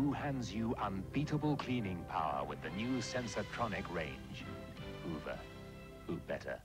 who hands you unbeatable cleaning power with the new Sensortronic range? Hoover. Who better?